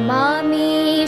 मामीशमीशान